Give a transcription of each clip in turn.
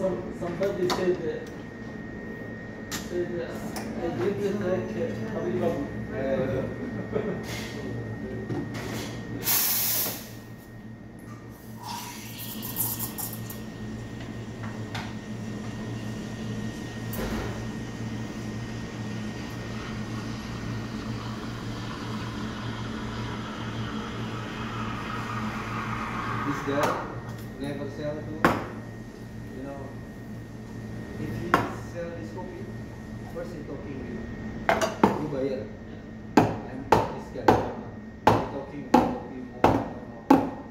Uh, said uh, I did it like uh, Habib Abu. this guy never sell to you know if he sell this copy first he talking with you. Buyer I'm this guy he talking with copy more, more, more.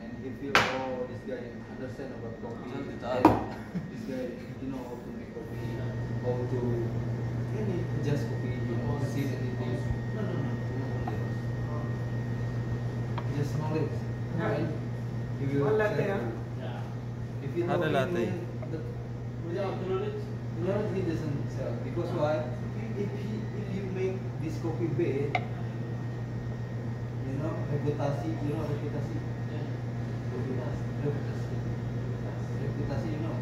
and he feel oh this guy understand about copy Understand it, and this guy you know how to make copy how to any just copy you know see anything no no no no just knowledge right. He will One latte, sell Yeah. He doesn't sell because why? If he if you make this coffee bad, you know reputasi, you know reputasi, yeah. reputasi, reputasi, reputasi, you know.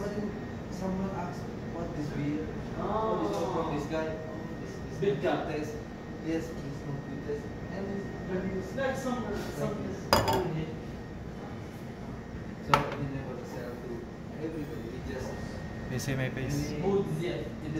When someone asks what this beer, what is all from this guy, this, this Big not guy. good taste. Yes, this not good taste. And when you It's like some, some, he never sell